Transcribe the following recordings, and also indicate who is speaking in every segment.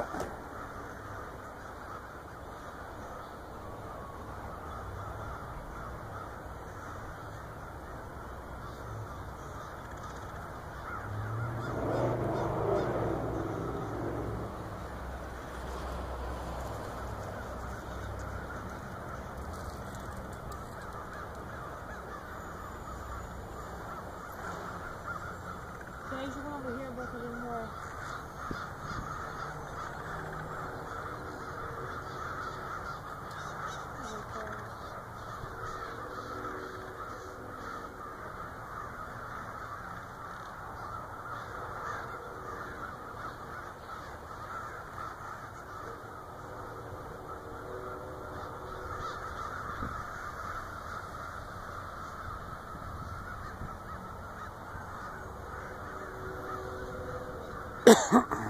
Speaker 1: nada. Ha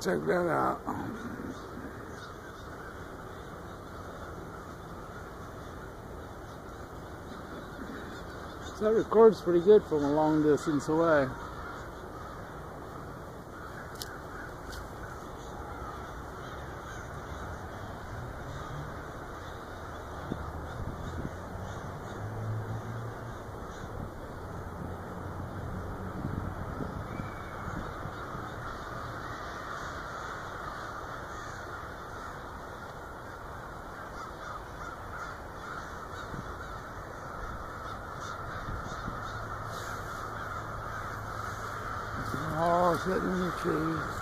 Speaker 2: check that out. So that records pretty good from a long distance away. All sitting in the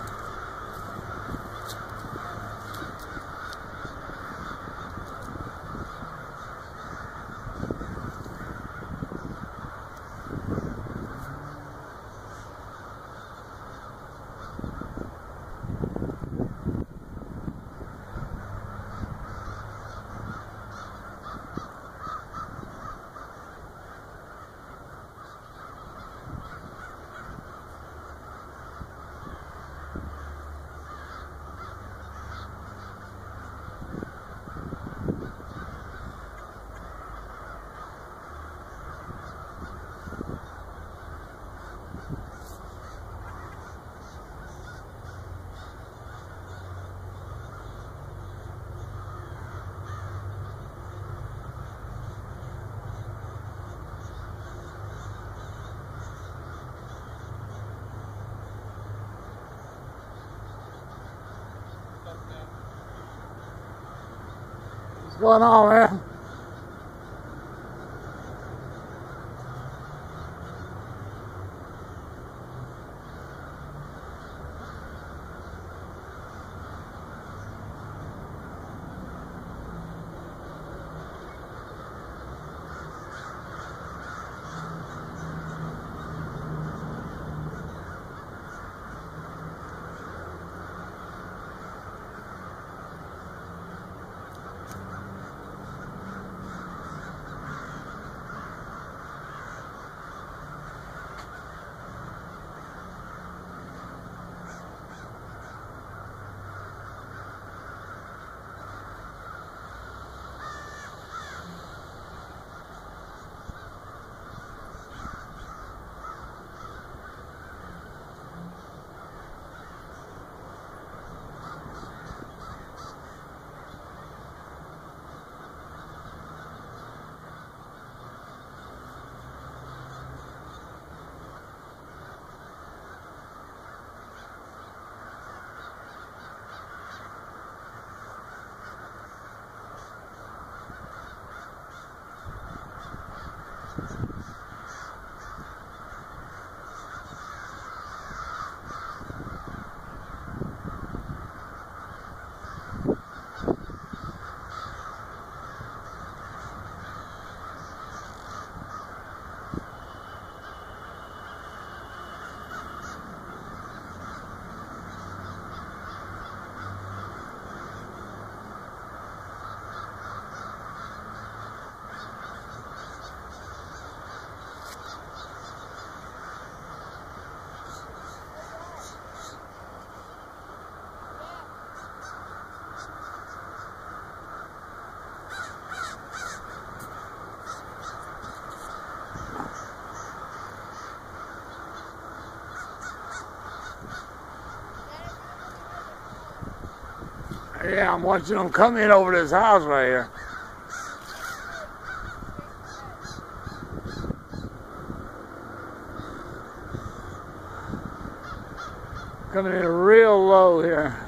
Speaker 2: What's going on, man? Yeah, I'm watching them come in over this house right here. Coming in real low here.